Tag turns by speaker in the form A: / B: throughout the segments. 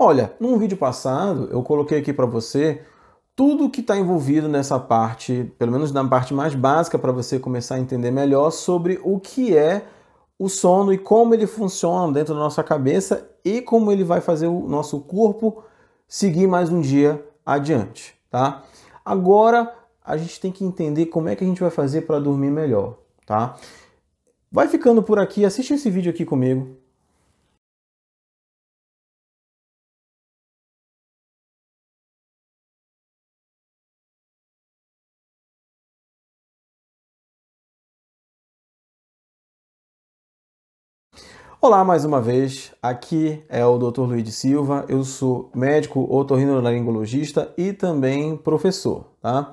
A: Olha, num vídeo passado eu coloquei aqui para você tudo que está envolvido nessa parte, pelo menos na parte mais básica, para você começar a entender melhor sobre o que é o sono e como ele funciona dentro da nossa cabeça e como ele vai fazer o nosso corpo seguir mais um dia adiante, tá? Agora a gente tem que entender como é que a gente vai fazer para dormir melhor, tá? Vai ficando por aqui, assiste esse vídeo aqui comigo. Olá mais uma vez, aqui é o Dr. Luiz Silva, eu sou médico otorrinolaringologista e também professor, tá?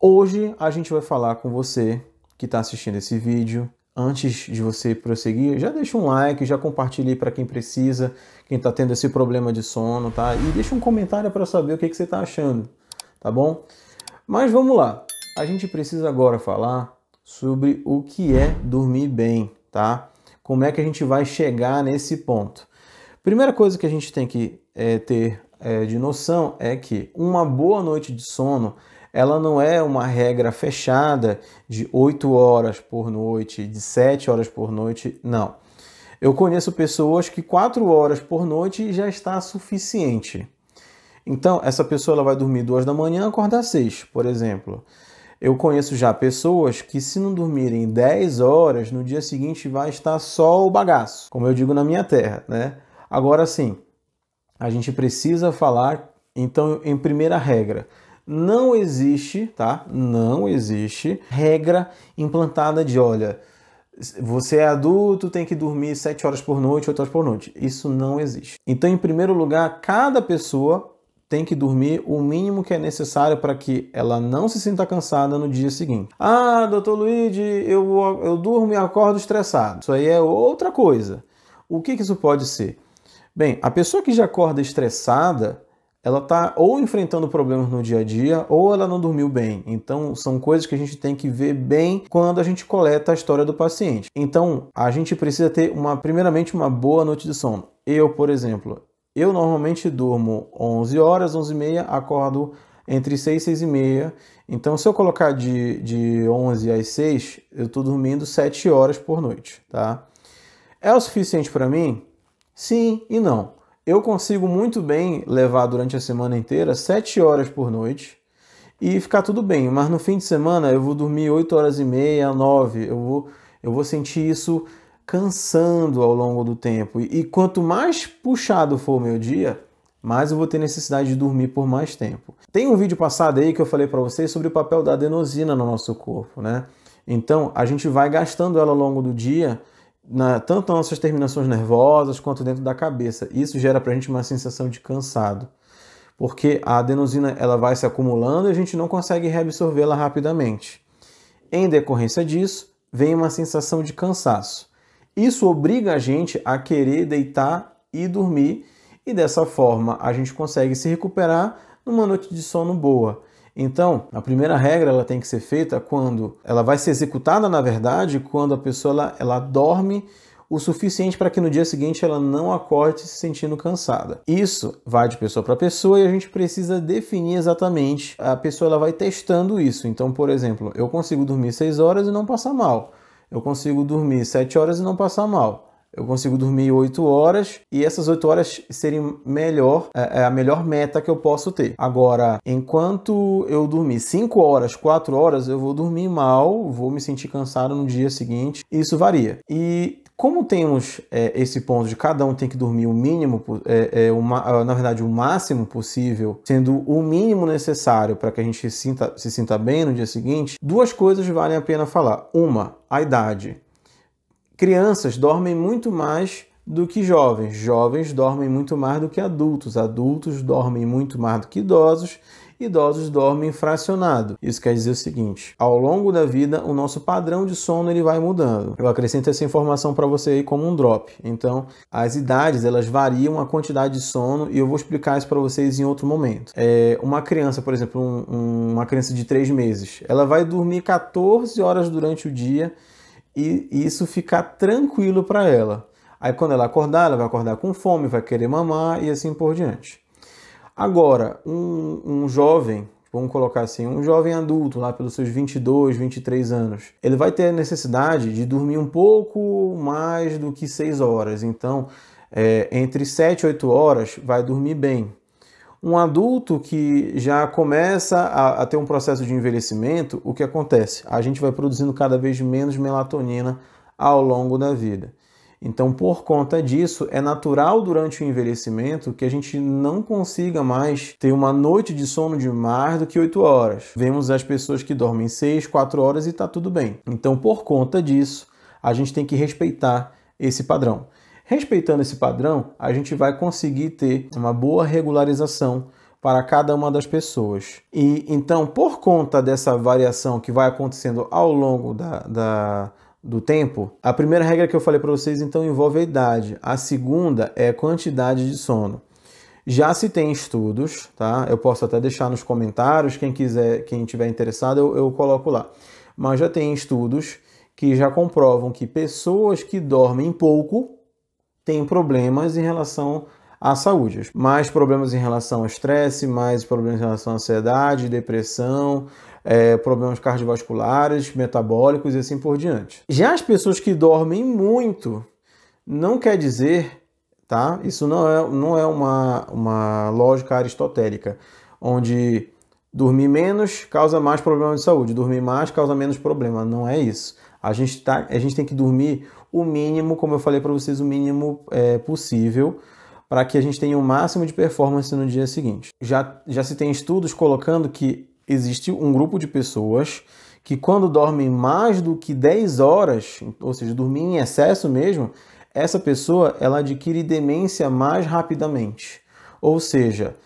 A: Hoje a gente vai falar com você que está assistindo esse vídeo. Antes de você prosseguir, já deixa um like, já compartilhe para quem precisa, quem está tendo esse problema de sono, tá? E deixa um comentário para saber o que, que você está achando, tá bom? Mas vamos lá, a gente precisa agora falar sobre o que é dormir bem, tá? Como é que a gente vai chegar nesse ponto? Primeira coisa que a gente tem que é, ter é, de noção é que uma boa noite de sono ela não é uma regra fechada de 8 horas por noite, de 7 horas por noite, não. Eu conheço pessoas que 4 horas por noite já está suficiente. Então, essa pessoa ela vai dormir 2 da manhã e acordar 6, por exemplo. Eu conheço já pessoas que, se não dormirem 10 horas, no dia seguinte vai estar só o bagaço, como eu digo na minha terra, né? Agora sim, a gente precisa falar, então, em primeira regra, não existe, tá? Não existe regra implantada de, olha, você é adulto, tem que dormir 7 horas por noite, 8 horas por noite. Isso não existe. Então, em primeiro lugar, cada pessoa tem que dormir o mínimo que é necessário para que ela não se sinta cansada no dia seguinte. Ah, doutor Luigi, eu, eu durmo e acordo estressado. Isso aí é outra coisa. O que, que isso pode ser? Bem, a pessoa que já acorda estressada, ela está ou enfrentando problemas no dia a dia ou ela não dormiu bem. Então, são coisas que a gente tem que ver bem quando a gente coleta a história do paciente. Então, a gente precisa ter uma, primeiramente, uma boa noite de sono. Eu, por exemplo, eu normalmente durmo 11 horas, 11 e meia, acordo entre 6 e 6 e meia. Então, se eu colocar de, de 11 às 6, eu estou dormindo 7 horas por noite, tá? É o suficiente para mim? Sim e não. Eu consigo muito bem levar durante a semana inteira 7 horas por noite e ficar tudo bem, mas no fim de semana eu vou dormir 8 horas e meia, 9, eu vou, eu vou sentir isso cansando ao longo do tempo. E, quanto mais puxado for o meu dia, mais eu vou ter necessidade de dormir por mais tempo. Tem um vídeo passado aí que eu falei para vocês sobre o papel da adenosina no nosso corpo, né? Então, a gente vai gastando ela ao longo do dia, na, tanto nas nossas terminações nervosas quanto dentro da cabeça. Isso gera para a gente uma sensação de cansado, porque a adenosina ela vai se acumulando e a gente não consegue reabsorvê-la rapidamente. Em decorrência disso, vem uma sensação de cansaço. Isso obriga a gente a querer deitar e dormir, e dessa forma a gente consegue se recuperar numa noite de sono boa. Então, a primeira regra ela tem que ser feita quando ela vai ser executada, na verdade, quando a pessoa ela, ela dorme o suficiente para que no dia seguinte ela não acorde se sentindo cansada. Isso vai de pessoa para pessoa e a gente precisa definir exatamente. A pessoa ela vai testando isso. Então, por exemplo, eu consigo dormir 6 horas e não passar mal eu consigo dormir 7 horas e não passar mal. Eu consigo dormir 8 horas e essas 8 horas serem melhor, é, é a melhor meta que eu posso ter. Agora, enquanto eu dormir 5 horas, 4 horas, eu vou dormir mal, vou me sentir cansado no dia seguinte. Isso varia. E como temos é, esse ponto de cada um tem que dormir o mínimo, é, é, uma, ah, na verdade o máximo possível, sendo o mínimo necessário para que a gente sinta, se sinta bem no dia seguinte, duas coisas valem a pena falar. Uma, a idade. Crianças dormem muito mais do que jovens. Jovens dormem muito mais do que adultos. Adultos dormem muito mais do que idosos idosos dormem fracionado. Isso quer dizer o seguinte: ao longo da vida, o nosso padrão de sono ele vai mudando. Eu acrescento essa informação para você aí como um drop. Então, as idades elas variam a quantidade de sono e eu vou explicar isso para vocês em outro momento. É, uma criança, por exemplo, um, um, uma criança de 3 meses, ela vai dormir 14 horas durante o dia e isso ficar tranquilo para ela. Aí quando ela acordar, ela vai acordar com fome, vai querer mamar e assim por diante. Agora, um, um jovem, vamos colocar assim, um jovem adulto, lá pelos seus 22, 23 anos, ele vai ter a necessidade de dormir um pouco mais do que 6 horas. Então, é, entre 7 e 8 horas, vai dormir bem. Um adulto que já começa a, a ter um processo de envelhecimento, o que acontece? A gente vai produzindo cada vez menos melatonina ao longo da vida. Então, por conta disso, é natural durante o envelhecimento que a gente não consiga mais ter uma noite de sono de mais do que 8 horas. Vemos as pessoas que dormem 6, 4 horas e está tudo bem. Então, por conta disso, a gente tem que respeitar esse padrão. Respeitando esse padrão, a gente vai conseguir ter uma boa regularização para cada uma das pessoas. E então, por conta dessa variação que vai acontecendo ao longo da, da do tempo, a primeira regra que eu falei para vocês então envolve a idade. A segunda é a quantidade de sono. Já se tem estudos, tá? Eu posso até deixar nos comentários, quem quiser, quem tiver interessado, eu, eu coloco lá. Mas já tem estudos que já comprovam que pessoas que dormem pouco têm problemas em relação à saúde. Mais problemas em relação ao estresse, mais problemas em relação à ansiedade, depressão, é, problemas cardiovasculares, metabólicos e assim por diante. Já as pessoas que dormem muito, não quer dizer, tá? Isso não é, não é uma, uma lógica aristotélica, onde dormir menos causa mais problemas de saúde, dormir mais causa menos problema. Não é isso. A gente, tá, a gente tem que dormir o mínimo, como eu falei para vocês, o mínimo é, possível para que a gente tenha o máximo de performance no dia seguinte. Já, já se tem estudos colocando que existe um grupo de pessoas que quando dormem mais do que 10 horas, ou seja, dormir em excesso mesmo, essa pessoa ela adquire demência mais rapidamente. Ou seja,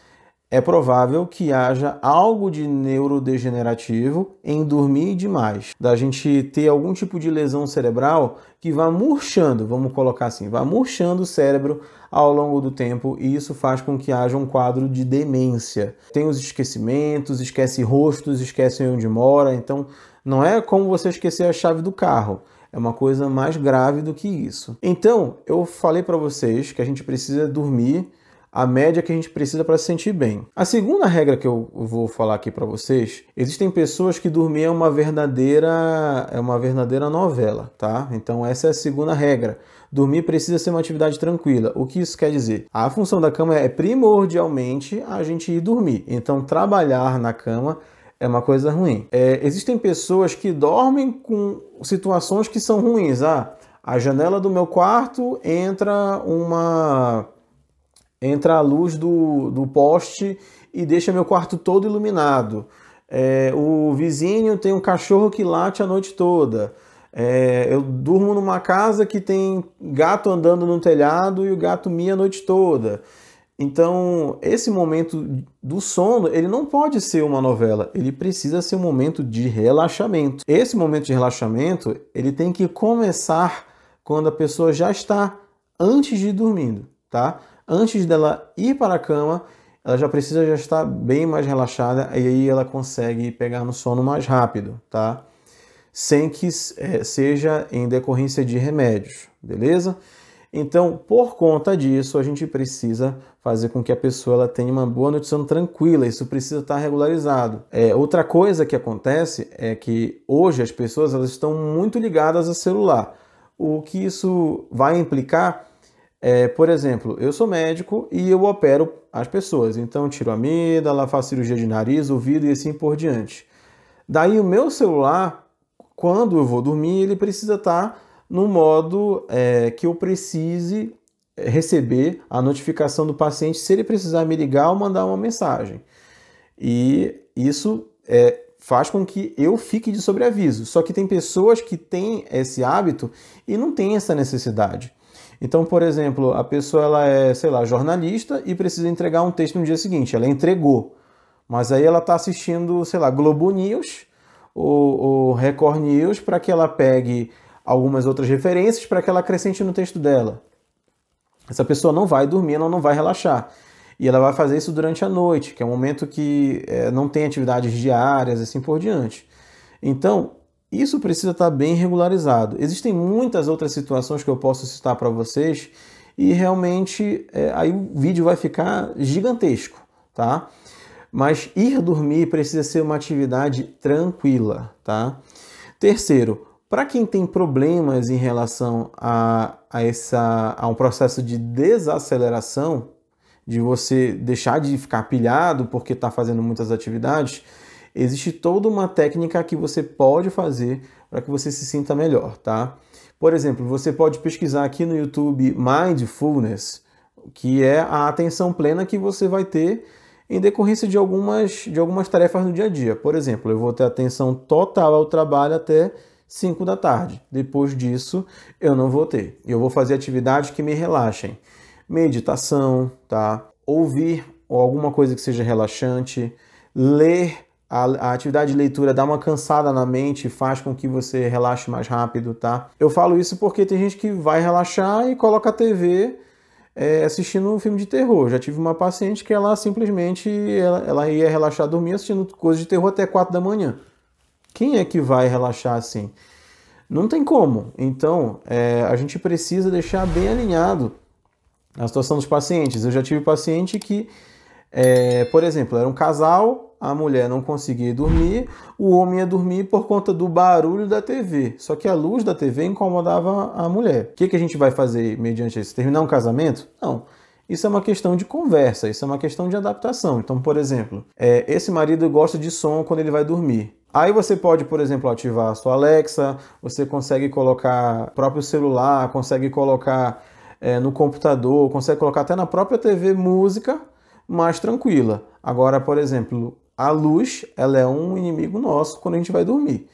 A: é provável que haja algo de neurodegenerativo em dormir demais, da gente ter algum tipo de lesão cerebral que vá murchando, vamos colocar assim, vá murchando o cérebro ao longo do tempo e isso faz com que haja um quadro de demência. Tem os esquecimentos, esquece rostos, esquece onde mora, então não é como você esquecer a chave do carro. É uma coisa mais grave do que isso. Então, eu falei para vocês que a gente precisa dormir a média que a gente precisa para se sentir bem. A segunda regra que eu vou falar aqui para vocês, existem pessoas que dormir é uma verdadeira é uma verdadeira novela, tá? Então essa é a segunda regra. Dormir precisa ser uma atividade tranquila. O que isso quer dizer? A função da cama é primordialmente a gente ir dormir. Então trabalhar na cama é uma coisa ruim. É, existem pessoas que dormem com situações que são ruins. Ah, a janela do meu quarto entra uma entra a luz do, do poste e deixa meu quarto todo iluminado. É, o vizinho tem um cachorro que late a noite toda. É, eu durmo numa casa que tem gato andando no telhado e o gato mia a noite toda. Então, esse momento do sono, ele não pode ser uma novela, ele precisa ser um momento de relaxamento. Esse momento de relaxamento, ele tem que começar quando a pessoa já está antes de ir dormindo, tá? Antes dela ir para a cama, ela já precisa já estar bem mais relaxada e aí ela consegue pegar no sono mais rápido, tá? Sem que é, seja em decorrência de remédios, beleza? Então, por conta disso, a gente precisa fazer com que a pessoa ela tenha uma boa sono tranquila. Isso precisa estar regularizado. É, outra coisa que acontece é que hoje as pessoas elas estão muito ligadas ao celular. O que isso vai implicar é, por exemplo, eu sou médico e eu opero as pessoas, então tiro a amígdala, faço cirurgia de nariz, ouvido e assim por diante. Daí o meu celular, quando eu vou dormir, ele precisa estar no modo é, que eu precise receber a notificação do paciente se ele precisar me ligar ou mandar uma mensagem. E isso é, faz com que eu fique de sobreaviso. Só que tem pessoas que têm esse hábito e não têm essa necessidade. Então, por exemplo, a pessoa ela é, sei lá, jornalista e precisa entregar um texto no dia seguinte. Ela entregou, mas aí ela está assistindo, sei lá, Globo News ou, Record News para que ela pegue algumas outras referências para que ela acrescente no texto dela. Essa pessoa não vai dormir, ela não vai relaxar. E ela vai fazer isso durante a noite, que é um momento que é, não tem atividades diárias, assim por diante. Então, isso precisa estar bem regularizado. Existem muitas outras situações que eu posso citar para vocês e realmente é, aí o vídeo vai ficar gigantesco, tá? Mas ir dormir precisa ser uma atividade tranquila, tá? Terceiro, para quem tem problemas em relação a, a, essa, a um processo de desaceleração, de você deixar de ficar pilhado porque está fazendo muitas atividades, existe toda uma técnica que você pode fazer para que você se sinta melhor, tá? Por exemplo, você pode pesquisar aqui no YouTube Mindfulness, que é a atenção plena que você vai ter em decorrência de algumas, de algumas tarefas no dia a dia. Por exemplo, eu vou ter atenção total ao trabalho até 5 da tarde. Depois disso, eu não vou ter. Eu vou fazer atividades que me relaxem. Meditação, tá? Ouvir alguma coisa que seja relaxante, ler a, a, atividade de leitura dá uma cansada na mente, faz com que você relaxe mais rápido, tá? Eu falo isso porque tem gente que vai relaxar e coloca a TV é, assistindo um filme de terror. Já tive uma paciente que ela simplesmente ela, ela ia relaxar dormir assistindo coisas de terror até 4 da manhã. Quem é que vai relaxar assim? Não tem como. Então, é, a gente precisa deixar bem alinhado a situação dos pacientes. Eu já tive paciente que, é, por exemplo, era um casal a mulher não conseguia dormir, o homem ia dormir por conta do barulho da TV. Só que a luz da TV incomodava a mulher. O que, que a gente vai fazer mediante isso? Terminar um casamento? Não. Isso é uma questão de conversa, isso é uma questão de adaptação. Então, por exemplo, é, esse marido gosta de som quando ele vai dormir. Aí você pode, por exemplo, ativar a sua Alexa, você consegue colocar próprio celular, consegue colocar é, no computador, consegue colocar até na própria TV música mais tranquila. Agora, por exemplo, a luz ela é um inimigo nosso quando a gente vai dormir.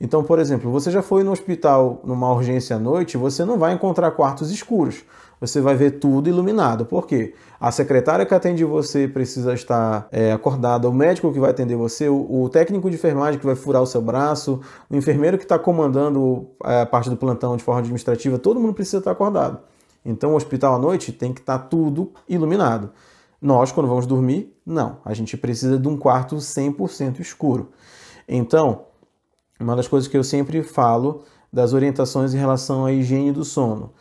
A: Então, por exemplo, você já foi no hospital numa urgência à noite, você não vai encontrar quartos escuros. Você vai ver tudo iluminado. Por quê? A secretária que atende você precisa estar é, acordada, o médico que vai atender você, o, o, técnico de enfermagem que vai furar o seu braço, o enfermeiro que está comandando é, a parte do plantão de forma administrativa, todo mundo precisa estar acordado. Então, o hospital à noite tem que estar tudo iluminado. Nós, quando vamos dormir, não. A gente precisa de um quarto 100% escuro. Então, uma das coisas que eu sempre falo das orientações em relação à higiene do sono.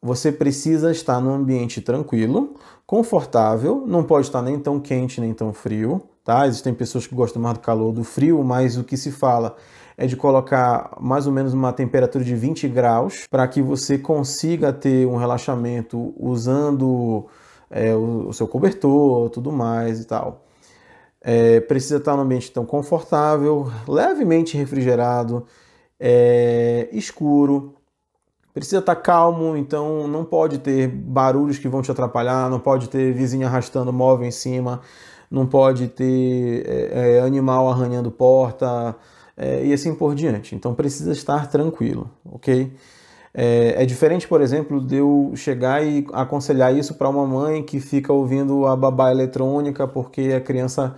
A: Você precisa estar num ambiente tranquilo, confortável, não pode estar nem tão quente nem tão frio, tá? Existem pessoas que gostam mais do calor do frio, mas o que se fala é de colocar mais ou menos uma temperatura de 20 graus para que você consiga ter um relaxamento usando é, o, o, seu cobertor, tudo mais e tal. É, precisa estar no ambiente tão confortável, levemente refrigerado, é, escuro. Precisa estar calmo, então não pode ter barulhos que vão te atrapalhar, não pode ter vizinho arrastando móvel em cima, não pode ter é, é, animal arranhando porta é, e assim por diante. Então precisa estar tranquilo, ok? É, é, diferente, por exemplo, de eu chegar e aconselhar isso para uma mãe que fica ouvindo a babá eletrônica porque a criança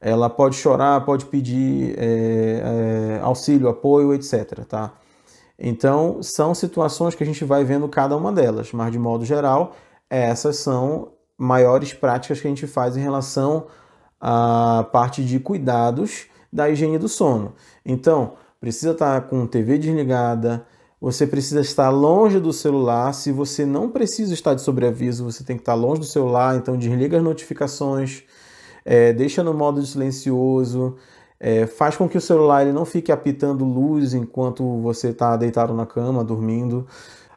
A: ela pode chorar, pode pedir é, é, auxílio, apoio, etc. Tá? Então, são situações que a gente vai vendo cada uma delas, mas de modo geral, essas são maiores práticas que a gente faz em relação à parte de cuidados da higiene do sono. Então, precisa estar com TV desligada, você precisa estar longe do celular. Se você não precisa estar de sobreaviso, você tem que estar longe do celular. Então, desliga as notificações, é, deixa no modo silencioso, é, faz com que o celular ele não fique apitando luz enquanto você está deitado na cama, dormindo.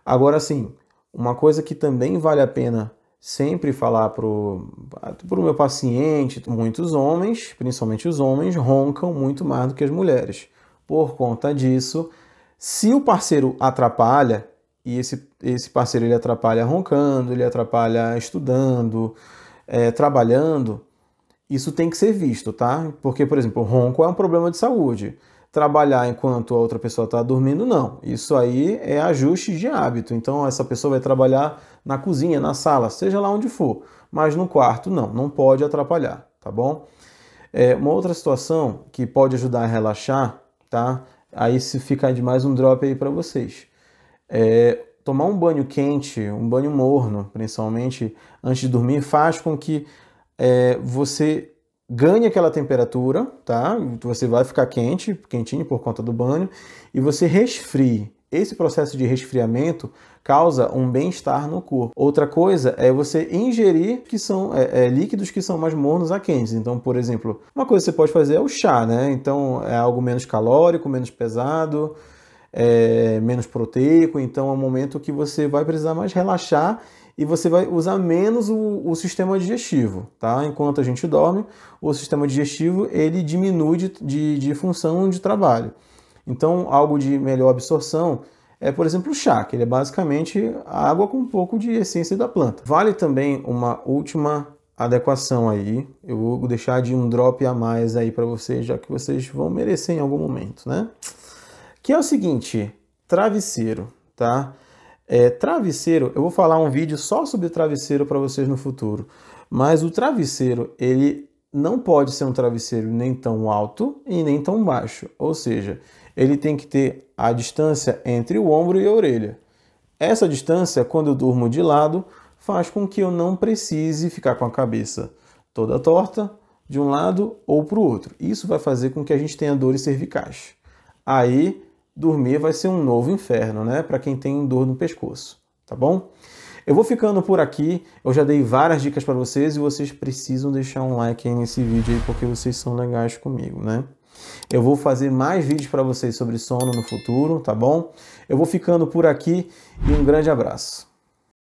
A: Agora, sim, uma coisa que também vale a pena sempre falar para o meu paciente, muitos homens, principalmente os homens, roncam muito mais do que as mulheres. Por conta disso, se o parceiro atrapalha, e esse, esse parceiro ele atrapalha roncando, ele atrapalha estudando, é, trabalhando, isso tem que ser visto, tá? Porque, por exemplo, ronco é um problema de saúde. Trabalhar enquanto a outra pessoa está dormindo, não. Isso aí é ajuste de hábito. Então, essa pessoa vai trabalhar na cozinha, na sala, seja lá onde for. Mas no quarto, não, não pode atrapalhar, tá bom? É, uma outra situação que pode ajudar a relaxar, tá? Aí se fica de mais um drop aí para vocês. É, tomar um banho quente, um banho morno, principalmente antes de dormir, faz com que é, você ganhe aquela temperatura, tá? Você vai ficar quente, quentinho por conta do banho, e você resfrie. Esse processo de resfriamento causa um bem-estar no corpo. Outra coisa é você ingerir que são é, é, líquidos que são mais mornos a quentes. Então, por exemplo, uma coisa que você pode fazer é o chá, né? Então é algo menos calórico, menos pesado, é, menos proteico. Então é um momento que você vai precisar mais relaxar e você vai usar menos o, o, sistema digestivo, tá? Enquanto a gente dorme, o sistema digestivo ele diminui de, de, de função de trabalho. Então, algo de melhor absorção é, por exemplo, o chá, que ele é basicamente água com um pouco de essência da planta. Vale também uma última adequação aí. Eu vou deixar de um drop a mais aí para vocês, já que vocês vão merecer em algum momento, né? Que é o seguinte, travesseiro, tá? É, travesseiro, eu vou falar um vídeo só sobre travesseiro para vocês no futuro. Mas o travesseiro, ele não pode ser um travesseiro nem tão alto e nem tão baixo. Ou seja, ele tem que ter a distância entre o ombro e a orelha. Essa distância, quando eu durmo de lado, faz com que eu não precise ficar com a cabeça toda torta de um lado ou para o outro. Isso vai fazer com que a gente tenha dores cervicais. Aí, dormir vai ser um novo inferno, né? Para quem tem dor no pescoço, tá bom? Eu vou ficando por aqui. Eu já dei várias dicas para vocês e vocês precisam deixar um like aí nesse vídeo aí porque vocês são legais comigo, né? Eu vou fazer mais vídeos para vocês sobre sono no futuro, tá bom? Eu vou ficando por aqui e um grande abraço.